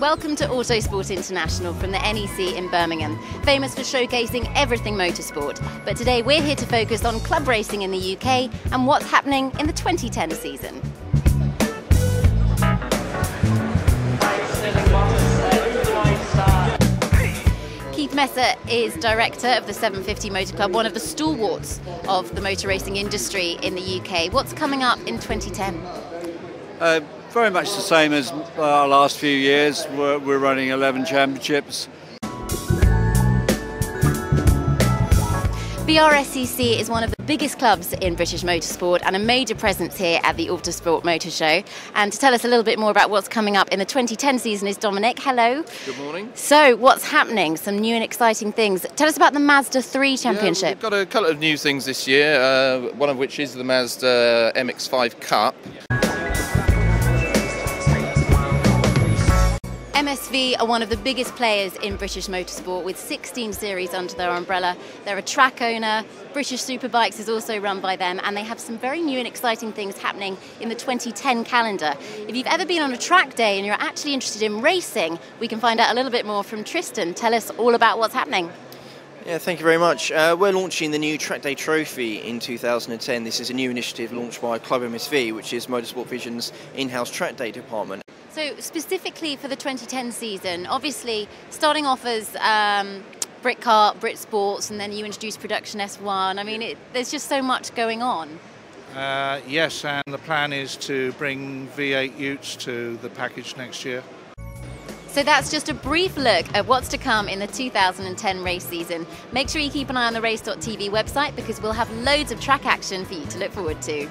Welcome to Autosport International from the NEC in Birmingham, famous for showcasing everything motorsport. But today we're here to focus on club racing in the UK and what's happening in the 2010 season. Keith Messer is director of the 750 Motor Club, one of the stalwarts of the motor racing industry in the UK. What's coming up in 2010? Uh, very much the same as our last few years. We're, we're running 11 championships. BRSCC is one of the biggest clubs in British motorsport and a major presence here at the Autosport Motor Show. And to tell us a little bit more about what's coming up in the 2010 season is Dominic. Hello. Good morning. So, what's happening? Some new and exciting things. Tell us about the Mazda 3 Championship. Yeah, we've got a couple of new things this year, uh, one of which is the Mazda MX5 Cup. MSV are one of the biggest players in British motorsport with 16 series under their umbrella. They're a track owner. British Superbikes is also run by them, and they have some very new and exciting things happening in the 2010 calendar. If you've ever been on a track day and you're actually interested in racing, we can find out a little bit more from Tristan. Tell us all about what's happening. Yeah, thank you very much. Uh, we're launching the new Track Day Trophy in 2010. This is a new initiative launched by Club MSV, which is Motorsport Vision's in-house track day department. So, specifically for the 2010 season, obviously starting off as um, Britcar, Brit Sports, and then you introduced Production S1. I mean, it, there's just so much going on. Uh, yes, and the plan is to bring V8 Utes to the package next year. So that's just a brief look at what's to come in the 2010 race season. Make sure you keep an eye on the race.tv website because we'll have loads of track action for you to look forward to.